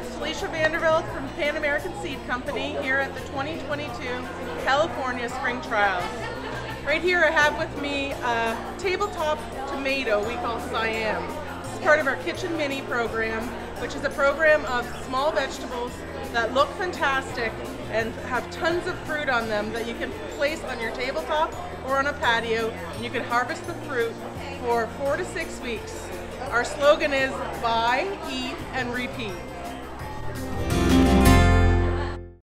it's Felicia Vandervelde from Pan American Seed Company here at the 2022 California Spring Trials. Right here I have with me a tabletop tomato we call Siam. This is part of our Kitchen Mini program, which is a program of small vegetables that look fantastic and have tons of fruit on them that you can place on your tabletop or on a patio and you can harvest the fruit for four to six weeks. Our slogan is buy, eat, and repeat.